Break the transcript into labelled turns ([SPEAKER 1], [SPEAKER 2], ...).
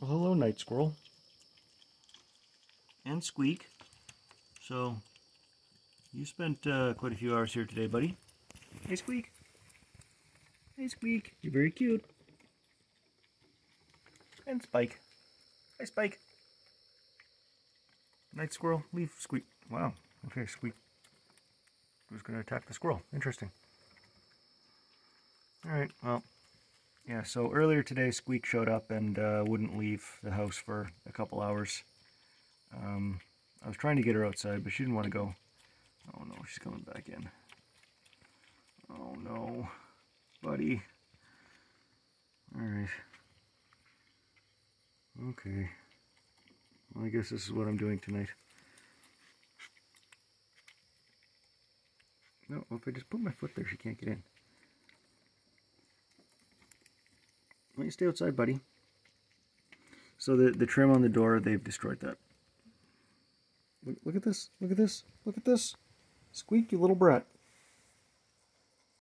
[SPEAKER 1] Well, hello, night squirrel. And Squeak. So, you spent uh, quite a few hours here today, buddy. Hey, Squeak. Hey, Squeak. You're very cute. And Spike. Hi, Spike. Night squirrel, leave Squeak. Wow. Okay, Squeak was going to attack the squirrel. Interesting. Alright, well, yeah, so earlier today Squeak showed up and uh, wouldn't leave the house for a couple hours. Um, I was trying to get her outside, but she didn't want to go. Oh no, she's coming back in. Oh no, buddy. Alright. Okay. Well, I guess this is what I'm doing tonight. No, if I just put my foot there, she can't get in. Why you stay outside, buddy? So the, the trim on the door, they've destroyed that. Look, look at this. Look at this. Look at this. Squeak, you little brat.